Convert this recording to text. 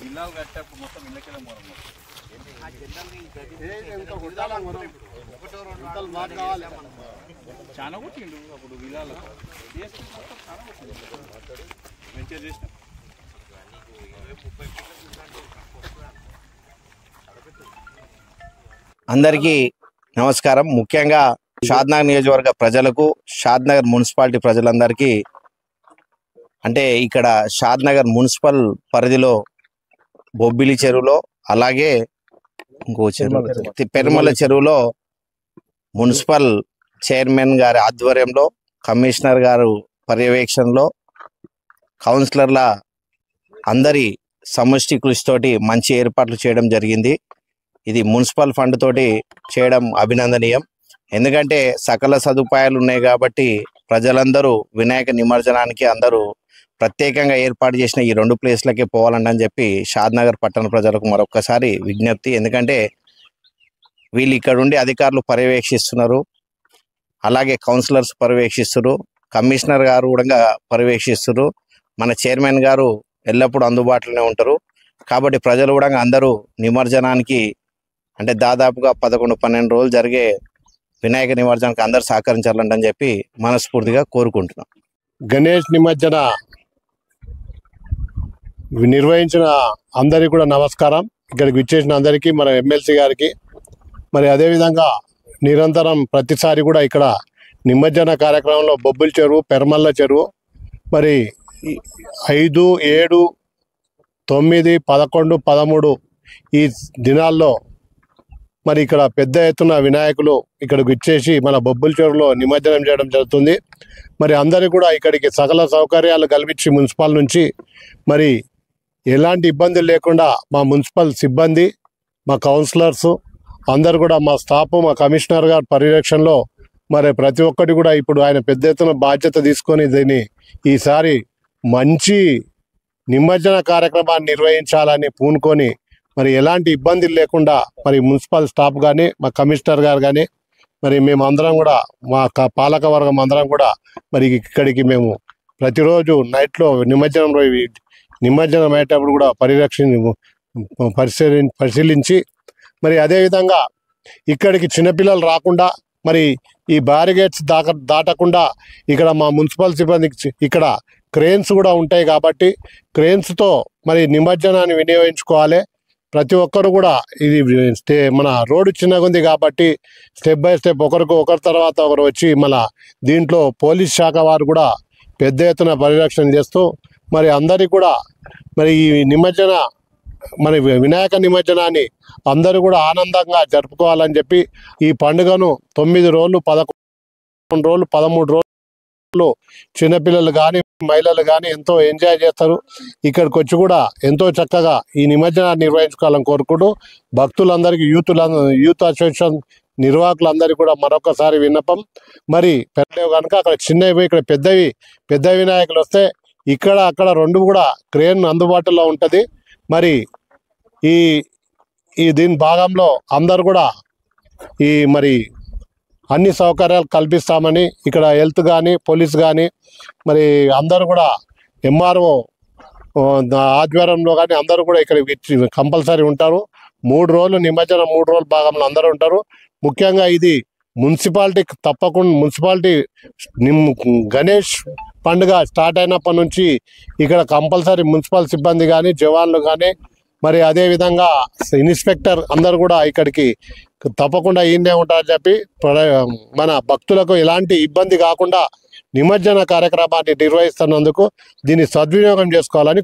ఇల్లాలు కట్టేప్పుడు మొత్తం ఇళ్ళకెళ్ళే మూలం చాలా కొట్టిండు అప్పుడు విలాలు మంచిగా చేసిన అందరికీ నమస్కారం. ముఖ్యంగా షాద్నగర్ నియోజకవర్గ ప్రజలకు షాద్నగర్ మున్సిపాలిటీ ప్రజలందరికీ అంటే ఇక్కడ షాద్నగర్ మున్సిపల్ పరిధిలో బొబ్బిలి చెరువులో అలాగే ఇంకో చెరువు పెరుమల చెరువులో మున్సిపల్ చైర్మన్ గారి ఆధ్వర్యంలో కమిషనర్ గారు పర్యవేక్షణలో కౌన్సిలర్ల అందరి సమష్టి కృషితోటి మంచి ఏర్పాట్లు చేయడం జరిగింది. ఇది మున్సిపల్ ఫండ్ తోటి చేయడం అభినందనీయం. ఎందుకంటే సకల సదుపాయాలు ఉన్నాయి కాబట్టి ప్రజలందరూ వినాయక నిమజ్జనానికి అందరూ ప్రత్యేకంగా ఏర్పాటు చేసిన ఈ రెండు ప్లేస్లకే పోవాలండి అని చెప్పి షాద్నగర్ పట్టణ ప్రజలకు మరొకసారి విజ్ఞప్తి. ఎందుకంటే వీళ్ళు ఇక్కడ ఉండి అధికారులు పర్యవేక్షిస్తున్నారు. అలాగే కౌన్సిలర్స్ పర్యవేక్షిస్తున్నారు. కమిషనర్ గారు కూడా పర్యవేక్షిస్తున్నారు. మన చైర్మన్ గారు ఎల్లప్పుడూ అందుబాటులోనే ఉంటారు. కాబట్టి ప్రజలు కూడా అందరూ నిమజ్జనానికి అంటే దాదాపుగా పదకొండు పన్నెండు రోజులు జరిగే వినాయక నిమజ్జనానికి అందరూ సహకరించాలండి అని చెప్పి మనస్ఫూర్తిగా కోరుకుంటున్నాం. గణేష్ నిమజ్జన నిర్వహించిన అందరికీ కూడా నమస్కారం. ఇక్కడికి విచ్చేసిన అందరికీ మన ఎమ్మెల్సీ గారికి మరి అదేవిధంగా నిరంతరం ప్రతిసారి కూడా ఇక్కడ నిమజ్జన కార్యక్రమంలో బొబ్బుల చెరువు పెరమల్ల చెరువు మరి ఐదు ఏడు తొమ్మిది పదకొండు పదమూడు ఈ దినాల్లో మరి ఇక్కడ పెద్ద ఎత్తున వినాయకులు ఇక్కడికి ఇచ్చేసి మన బొబ్బుల చెరువులో నిమజ్జనం చేయడం జరుగుతుంది. మరి అందరూ కూడా ఇక్కడికి సకల సౌకర్యాలు కల్పించి మున్సిపల్ నుంచి మరి ఎలాంటి ఇబ్బందులు లేకుండా మా మున్సిపల్ సిబ్బంది మా కౌన్సిలర్స్ అందరు కూడా మా స్టాఫ్ మా కమిషనర్ గారి పర్యవేక్షణలో మరి ప్రతి ఒక్కటి కూడా ఇప్పుడు ఆయన పెద్ద ఎత్తున బాధ్యత తీసుకొని దీన్ని ఈసారి మంచి నిమజ్జన కార్యక్రమాన్ని నిర్వహించాలని పూనుకొని మరి ఎలాంటి ఇబ్బందులు లేకుండా మరి మున్సిపల్ స్టాఫ్ కానీ మా కమిషనర్ గారు కానీ మరి మేము అందరం కూడా మా క- పాలక వర్గం అందరం కూడా మరి ఇక్కడికి మేము ప్రతిరోజు నైట్లో నిమజ్జనం నిమజ్జనం అయ్యేటప్పుడు కూడా పరిరక్షణ పరిశీలి పరిశీలించి మరి అదేవిధంగా ఇక్కడికి చిన్నపిల్లలు రాకుండా మరి ఈ బ్యారిగేట్స్ దాక దాటకుండా ఇక్కడ మా మున్సిపల్ సిబ్బందికి ఇక్కడ క్రేన్స్ కూడా ఉంటాయి కాబట్టి క్రేన్స్తో మరి నిమజ్జనాన్ని వినియోగించుకోవాలి. ప్రతి ఒక్కరు కూడా ఇది స్టే మన రోడ్డు చిన్నగా ఉంది కాబట్టి స్టెప్ బై స్టెప్ ఒకరికి ఒకరి తర్వాత ఒకరు వచ్చి మన దీంట్లో పోలీస్ శాఖ వారు కూడా పెద్ద ఎత్తున పరిరక్షణ చేస్తూ మరి అందరికీ కూడా మరి ఈ నిమజ్జన మరి వినాయక నిమజ్జనాన్ని అందరూ కూడా ఆనందంగా జరుపుకోవాలని చెప్పి ఈ పండుగను తొమ్మిది రోజులు పదకొండు రోజులు పదమూడు రోజులు చిన్నపిల్లలు కానీ మహిళలు కానీ ఎంతో ఎంజాయ్ చేస్తారు. ఇక్కడికి వచ్చి కూడా ఎంతో చక్కగా ఈ నిమజ్జనాన్ని నిర్వహించుకోవాలని కోరుకుంటూ భక్తులందరికీ యూతుల యూత్ అసోసియేషన్ నిర్వాహకులందరికీ కూడా మరొకసారి విన్నపం. మరి పెద్దవి కనుక అక్కడ చిన్నవి ఇక్కడ పెద్దవి పెద్ద వినాయకులు వస్తే ఇక్కడ అక్కడ రెండు కూడా క్రేన్ అందుబాటులో ఉంటుంది. మరి ఈ ఈ దీని భాగంలో అందరు కూడా ఈ మరి అన్ని సౌకర్యాలు కల్పిస్తామని ఇక్కడ హెల్త్ కానీ పోలీస్ కానీ మరి అందరూ కూడా ఎంఆర్ఓ ఆధ్వర్యంలో కానీ అందరూ కూడా ఇక్కడ కంపల్సరీ ఉంటారు. మూడు రోజులు నిమజ్జనం మూడు రోజుల భాగంలో అందరూ ఉంటారు. ముఖ్యంగా ఇది మున్సిపాలిటీ తప్పకుండా మున్సిపాలిటీ నిమ్ గణేష్ పండుగ స్టార్ట్ అయినప్పటి నుంచి ఇక్కడ కంపల్సరీ మున్సిపల్ సిబ్బంది కానీ జవాన్లు కానీ మరి అదేవిధంగా ఇన్స్పెక్టర్ అందరు కూడా ఇక్కడికి తప్పకుండా ఈయనే ఉంటారని చెప్పి ప్ర- మన భక్తులకు ఎలాంటి ఇబ్బంది కాకుండా నిమజ్జన కార్యక్రమాన్ని నిర్వహిస్తున్నందుకు దీన్ని సద్వినియోగం చేసుకోవాలని